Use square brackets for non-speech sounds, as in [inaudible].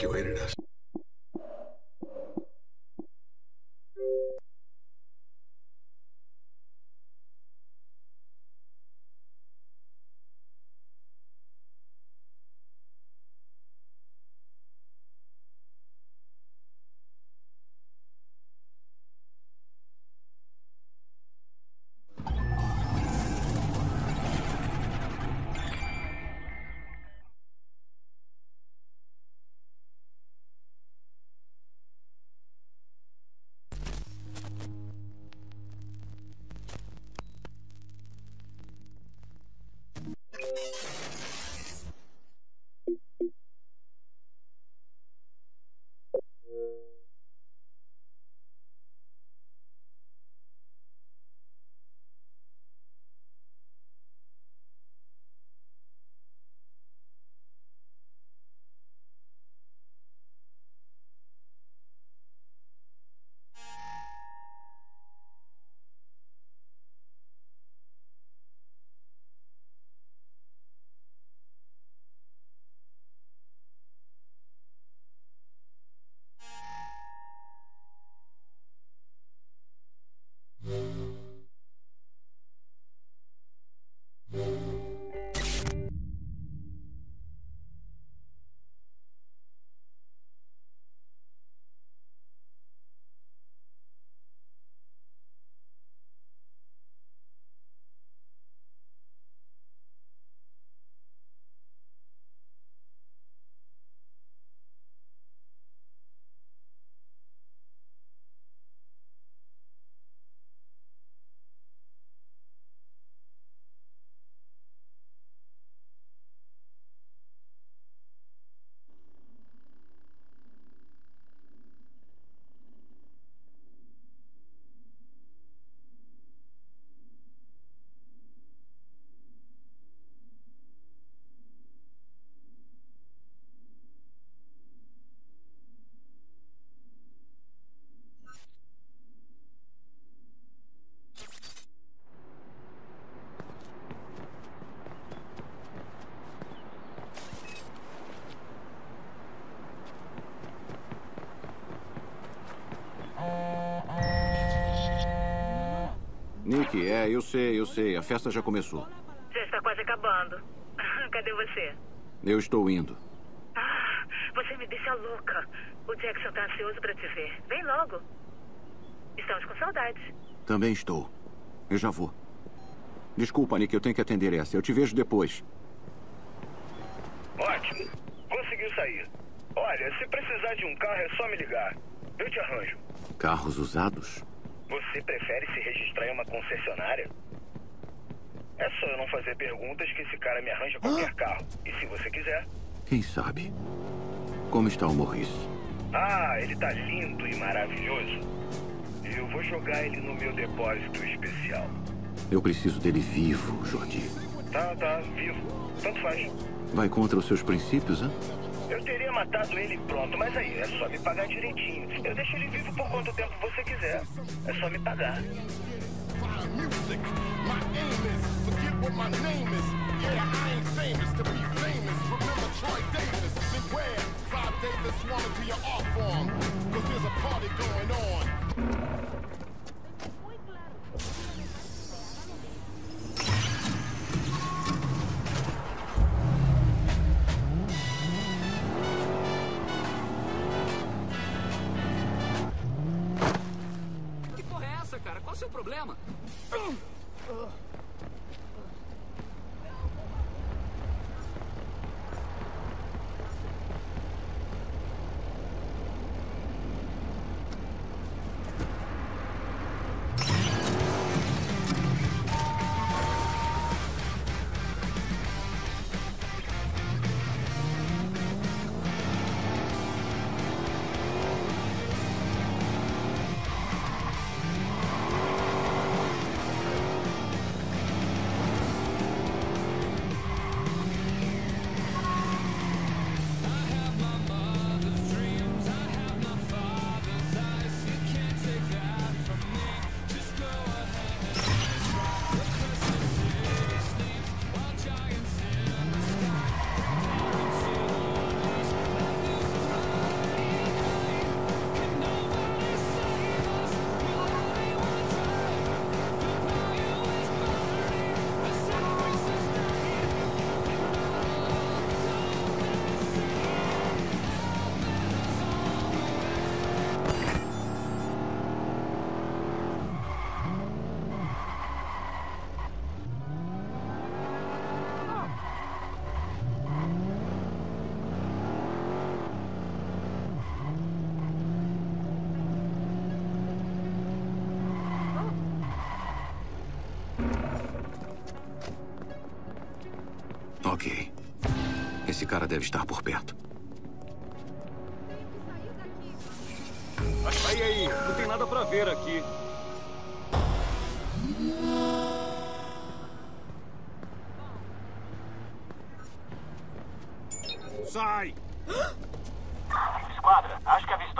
evacuated us. Nick, é, eu sei, eu sei. A festa já começou. Já está quase acabando. [laughs] Cadê você? Eu estou indo. Ah, você me deixa louca. O Jackson está ansioso para te ver. Vem logo. Estamos com saudades. Também estou. Eu já vou. Desculpa, Nick, eu tenho que atender essa. Eu te vejo depois. Ótimo. Conseguiu sair. Olha, se precisar de um carro é só me ligar. Eu te arranjo. Carros usados? Você prefere se registrar em uma concessionária? É só eu não fazer perguntas que esse cara me arranja qualquer carro. E se você quiser. Quem sabe? Como está o Morris? Ah, ele tá lindo e maravilhoso. Eu vou jogar ele no meu depósito especial. Eu preciso dele vivo, Jordi. Tá, tá, vivo. Tanto faz. Vai contra os seus princípios, hein? Matado ele pronto, mas aí é só me pagar direitinho. Eu deixo ele vivo por quanto tempo você quiser. É só me pagar. Que Qual o seu problema? Deve estar por perto. Aí, aí, não tem nada pra ver aqui. Sai! Esquadra, acho que avistou